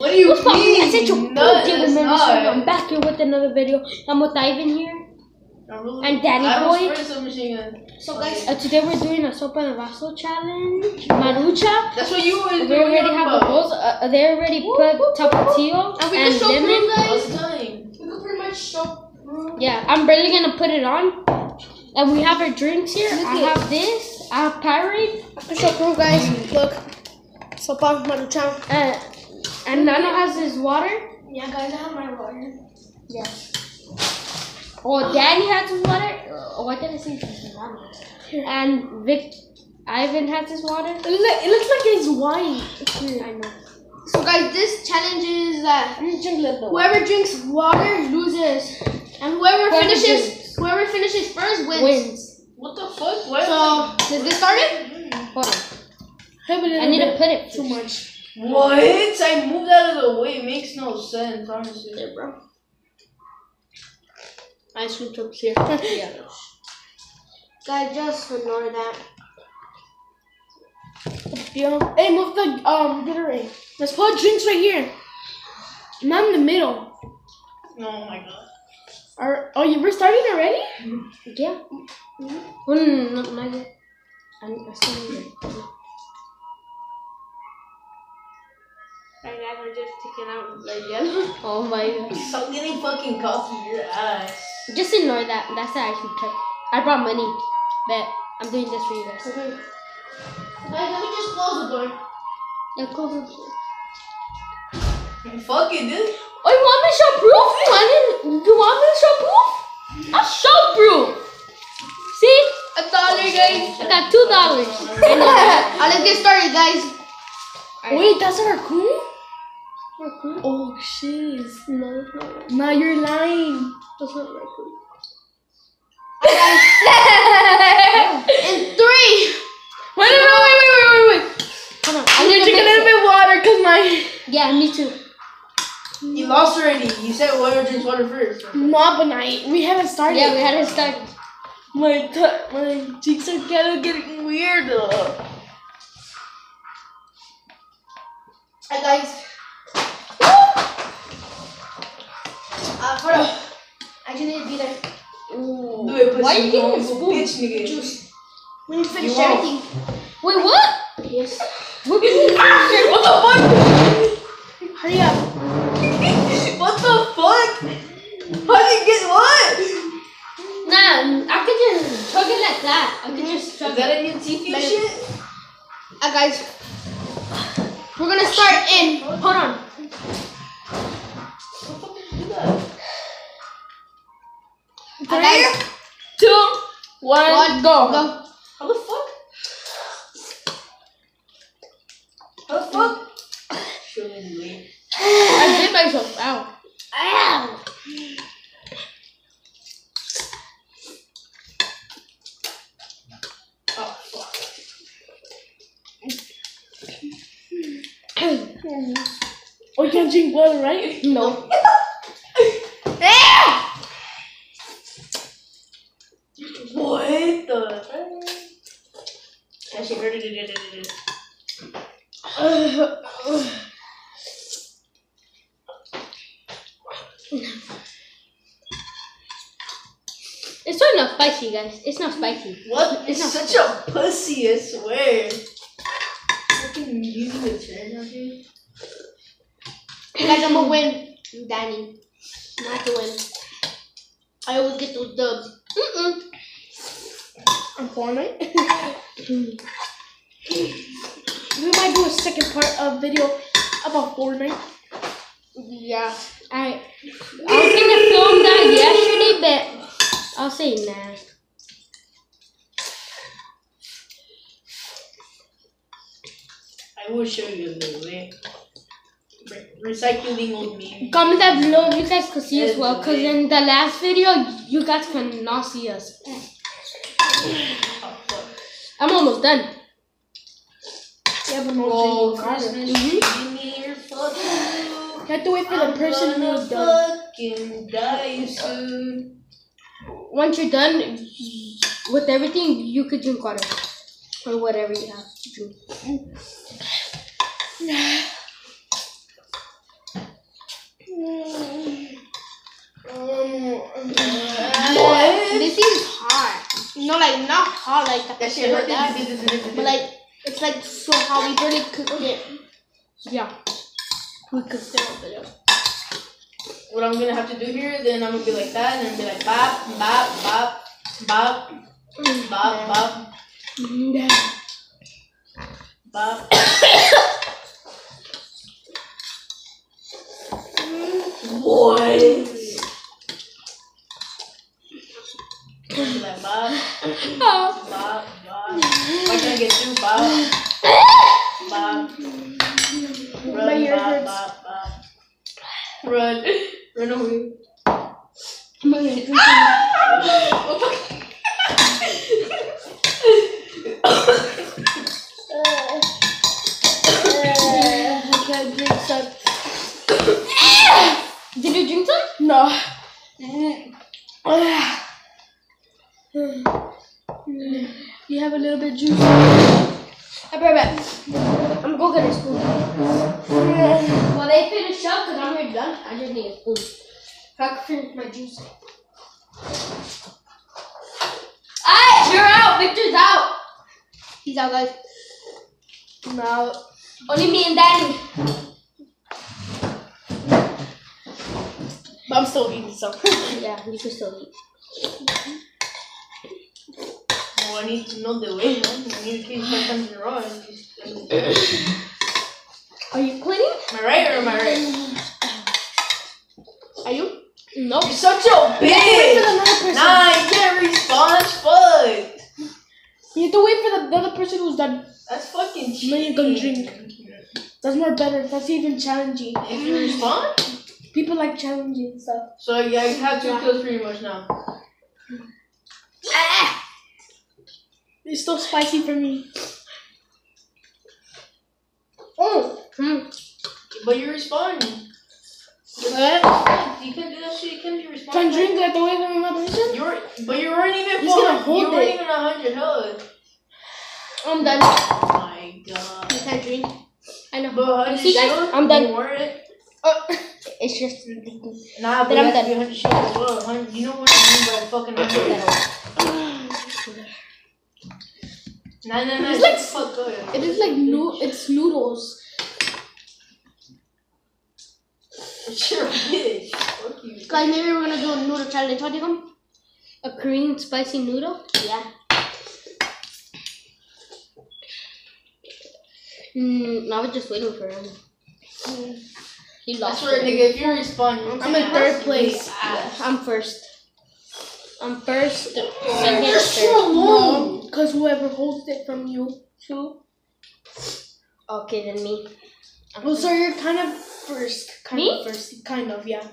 What do you What's mean? I said your No, birthday it's was not. I'm back here with another video. I'm with Ivan here. I really- And Danny I Boy. was first submachine. So guys, Uh, today we're doing a sopa de vaso challenge. Marucha. That's what you always We do. already have the bowls. Uh, they already put tapatio and we and can show lemon. I guys. was telling. We can pretty much show proof. Yeah, I'm barely gonna put it on. And we have our drinks here. Look I it. have this. I have Powerade. I can show proof, guys. Look. Sopa Maruchan. Uh, and Nano has his water. Yeah, guys, I have my water. Yeah. Oh, Danny has his water. Oh, why did I say his water? And Vic, Ivan has his water. It, look, it looks like it's white. It's. I know. So guys, this challenge is that I'm drink a little bit. whoever drinks water loses, and whoever, Whoever finishes drinks. whoever finishes first wins. Wins. What the fuck? What? So let's get started. Hold on. I need to put it too first. much. What? I moved out of the way. It makes no sense, honestly. There, bro. Ice cream trucks here. Yeah. Guys, just ignore that. Yeah. Hey, move the um Gatorade. Let's put drinks right here. Not in the middle. Oh my god. Are, oh, you were starting already? Mm-hmm. Yeah. Oh, no, no, no, not yet. I, I still need it. We're just taking out the yellow. Oh my god. Stop getting fucking coffee your ass. Just ignore that. That's the ice cream truck. I brought money. but I'm doing this for you guys. Okay. Guys, let me just close the door. Yeah, close it. Fuck it, dude. Oh, you want me to show proof? You want, it? you want me to show proof? I'll show proof. See? A dollar, guys. I got two dollars. I know that. Uh, let's get started, guys. Wait, that's a raccoon? Raccoon? Oh, shit. No, it's not. Ma, you're lying. That's not raccoon. In three. Wait, wait, wait, wait, wait, wait, wait. Hold on. I'm gonna a little bit of water because my. Yeah, me too. You lost already. You said whoever drinks water first. No, but I, we haven't started. Yeah, we haven't started. My t- my cheeks are kind of getting weird. Hi guys. Uh, hold up. I just need to be there. Ooh. Do it. Why are you a little spoon? Bitch, nigga. Juice. We need to finish You won't. everything. Wait, what? Yes. What do you mean? What the fuck? Hurry up. what the fuck? How did you get what? Nah, I could just chug it like that. I could just Is chug that it. a new TV Let shit? Uh, guys. We're gonna start in. Hold on. Uh, guys. Two, one, One, go. Go. How the fuck? How the fuck? I did myself out. Ow. Oh fuck. Oh, you can't drink water, right? No. What the fuck? That shit hurt. It's still not spicy, guys. It's not spicy. What? It's not such a pussy, I swear. Fucking using the chair out. Guys, I'm gonna win. Danny. Not to win. I always get those dubs. Mm-mm. I'm Fortnite. we might do a second part of video about Fortnite. Yeah. I I was gonna film that yesterday, but I'll say nah. I will show you a little bit. Re- Recycling old meme. Comment down below if you guys could see us well, cause in the last video you guys could not see us. I'm almost done. Yeah, but. Mm-hmm. You have to wait for I'm the person who's done. Fucking die soon. Once you're done with everything, you could drink water or whatever you have to drink. Um, this is no, like not hot like that. That shit hurt. that. But like it's like so hot. We barely cooked it. Yeah. We open it. What I'm gonna have to do here, then I'm gonna be like that, and then be like bop, bop, bop, bop, bop, bop, bop. Boy. Be like bop, Oh. bop, bop. Why can't I get through bop, bop? My Run, ear bop, hurts. bop, bop. Run, run away. I'm gonna drink I can't drink some. Did you drink some? No. Mm. You have a little bit of juice. I'll be right back. I'm gonna go get a spoon. Mm-hmm. Well, they finish up because I'm already done. I just need a spoon. If I could finish my juice. Alright, you're out. Victor's out. He's out, guys. No. Only me and Danny. But I'm still eating some. Yeah, you can still eat. Mm-hmm. I need to know the way, man. I need to keep my country wrong. Are you cleaning? Am I right or am I right? Are you? No. You're such a bitch! the. Nah, you can't respond. Fuck! You have to wait for the, the other person who's done. That's fucking cheating. Then you can drink. That's more better. That's even challenging. If you respond? People like challenging stuff. So yeah, you have two kills pretty much now. Ah! It's still spicy for me. Oh. Hmm. But you're responding. What? You can't do that shit. You can't be Can responding. drink like the way from another person? You're, but you weren't even He's gonna hold You weren't it. even a hundred health. I'm done. Oh my god. You can't drink. I know. But hundred see, guys? I'm done. You weren't. Oh. It's just. Nah, but Then I'm have to be done. hundred shield as well. You know what I mean by fucking hundred. It's like- fuck. It is like no. It's noodles. It's your bitch. Fuck you. Guys, maybe we're gonna do a noodle challenge. What do you come? A Korean spicy noodle? Yeah. Mm, I was just waiting for him. He lost. swear, it. nigga, if you respond, I'm in third place. Ass. I'm first. I'm first, second, third. No, because whoever holds it from you too. Okay, then me. I'm Well, first. so you're kind of first. Kind Me? of first. Kind of, yeah.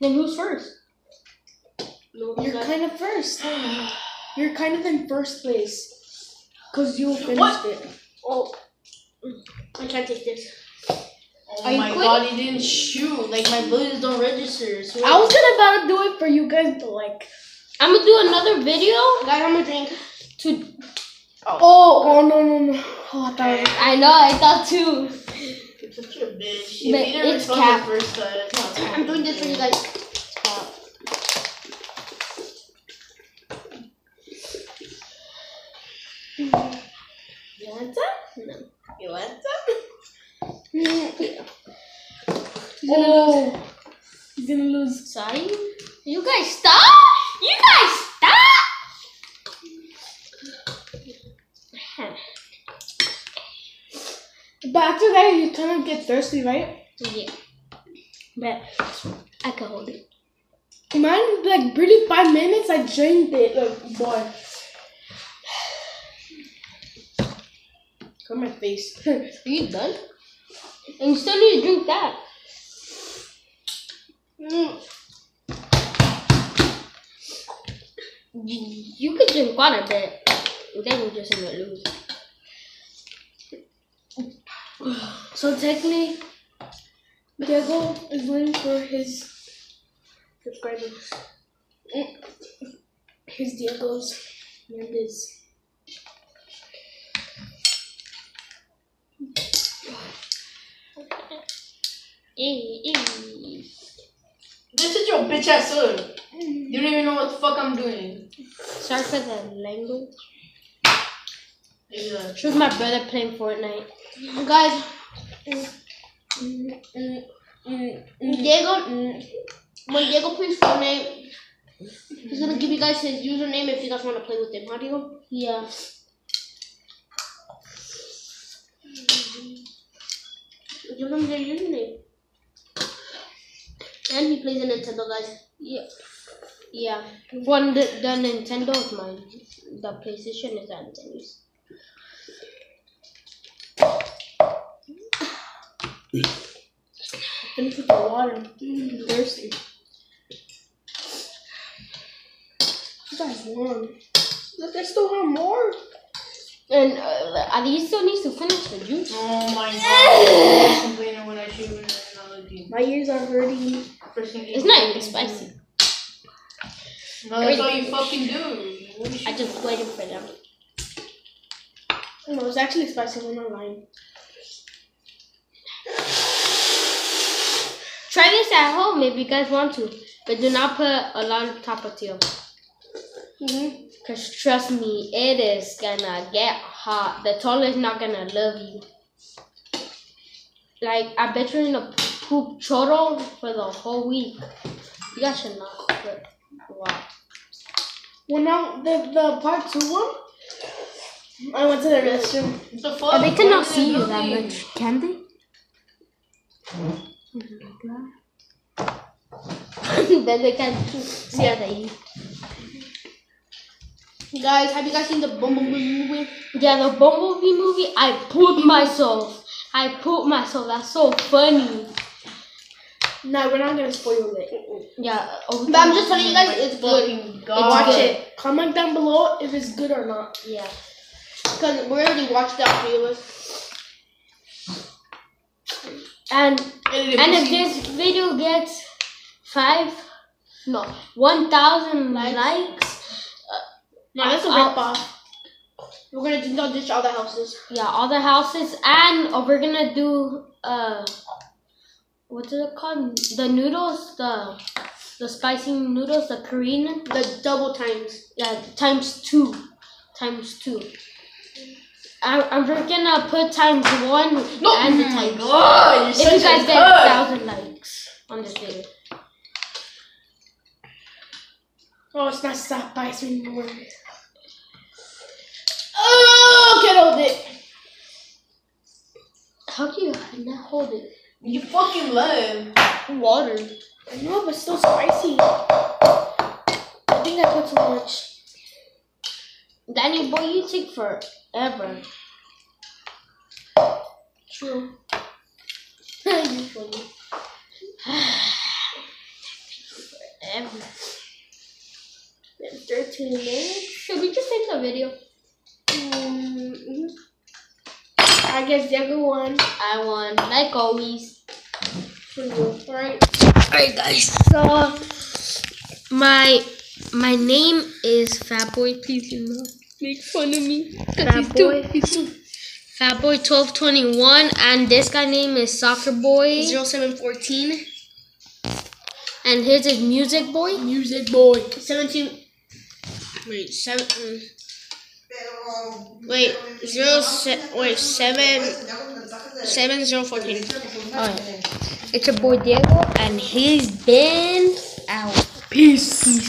Then who's first? You're kind of first. You're kind of in first place. Because you finished What? it. Oh, I can't take this. Oh Are my quitting? god, he didn't shoot. Like my bullets don't register. So I was gonna about to do it for you guys, but like. I'm gonna do another video Guys, I'm gonna drink. to. Oh. oh, oh no, no, no. Oh, I thought. I know, I thought too. You're such a bitch. If But you didn't it's respond cap. the first time, it's I'm doing this for you guys. You want some? No. You want some? He's gonna lose. Oh. He's gonna lose. Sorry. You guys stop! You guys stop! But after that, you kind thirsty, right? yeah. But I can hold it. Mine, like, really five minutes, I drained it. Like, boy. Got my face. Are you done? And you still need to drink that. Mm. You, you could drink water, but then you're just gonna lose. So technically, Diego is waiting for his subscribers. Mm. His Diego's and his. Eh. This is your bitch ass up. You don't even know what the fuck I'm doing. Sorry for the language. Yeah. It was my brother playing Fortnite. Guys, Diego, when Diego plays Fortnite, he's gonna give you guys his username if you guys want to play with him. How do you? Yeah. Give him their username. And he plays a Nintendo, guys. Yeah. Yeah. One the, the Nintendo is mine. The PlayStation is Anthony's. Finish with the water. Mm, thirsty. You guys warm. Look, I still have more. And uh, Ali still needs to finish the juice. Oh my god. I'm complaining when I shoot in another team. My ears are hurting. It's not even spicy. No, that's all you fucking do. I just waited for them. No, it's actually spicy. I'm not lying. Try this at home if you guys want to, but do not put a lot of tapatio. Mm-hmm. Cause trust me, it is gonna get hot. The toilet's not gonna love you. Like I bet you're gonna poop choro for the whole week. You guys should not. But wow. Well, now the the part two one. I went to the restroom. What the fuck? They cannot see you that much, can they? then they can see yeah. they eat. Guys, have you guys seen the Bumblebee movie? Yeah, the Bumblebee movie, I pooped myself. I pooped myself. That's so funny. No, we're not gonna spoil it. Yeah. But I'm just telling you guys, it's good. God. Watch good. it. Comment down below if it's good or not. Yeah. Cause we already watched that us. And and if this video gets five, no, one thousand Likes. likes, No, that's a rip off. We're gonna do not ditch all the houses. yeah, all the houses, and uh, we're gonna do uh, what is it called? The noodles, the the spicy noodles, the Korean, The double times. yeah, times two, times two. I, I'm gonna put times one No, and the oh my times. god, you're If you guys get a thousand likes on this video. Oh, it's not stop bites anymore. Oh, get hold it. How do you not hold it? You fucking love. Water. I know, but still spicy. I think I put too much. Danny boy, you take forever. True. you funny. Forever. Been 13 minutes. Should we just end the video? Mm-hmm. I guess Diego won I won, like always. for you, right? Alright guys, so my my name is Fat Boy. Please do not make fun of me. Fat Boy. Fat Boy twelve twenty one, and this guy name is Soccer Boy, 0714. and his is Music Boy. Music boy. 17. Wait, 7. mm. Wait, 0. Se- wait, 7. 7014. Alright, it's your boy Diego, and he's been out. Peace.